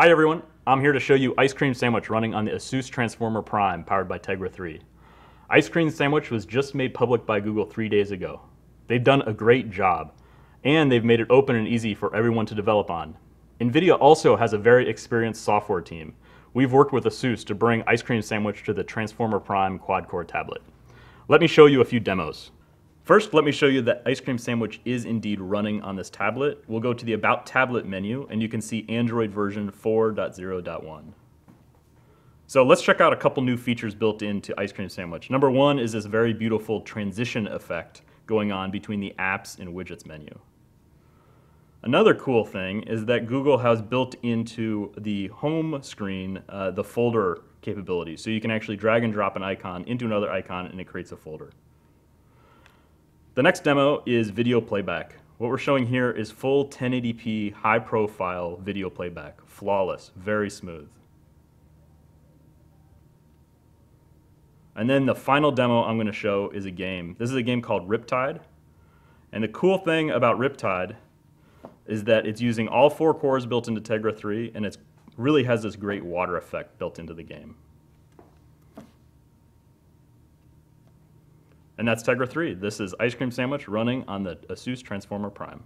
Hi everyone, I'm here to show you Ice Cream Sandwich running on the ASUS Transformer Prime powered by Tegra 3. Ice Cream Sandwich was just made public by Google three days ago. They've done a great job, and they've made it open and easy for everyone to develop on. NVIDIA also has a very experienced software team. We've worked with ASUS to bring Ice Cream Sandwich to the Transformer Prime quad-core tablet. Let me show you a few demos. First, let me show you that Ice Cream Sandwich is indeed running on this tablet. We'll go to the About Tablet menu, and you can see Android version 4.0.1. So let's check out a couple new features built into Ice Cream Sandwich. Number one is this very beautiful transition effect going on between the Apps and Widgets menu. Another cool thing is that Google has built into the home screen uh, the folder capability. So you can actually drag and drop an icon into another icon and it creates a folder. The next demo is video playback. What we're showing here is full 1080p high profile video playback. Flawless, very smooth. And then the final demo I'm going to show is a game. This is a game called Riptide. And the cool thing about Riptide is that it's using all four cores built into Tegra 3 and it really has this great water effect built into the game. And that's Tegra 3. This is Ice Cream Sandwich running on the ASUS Transformer Prime.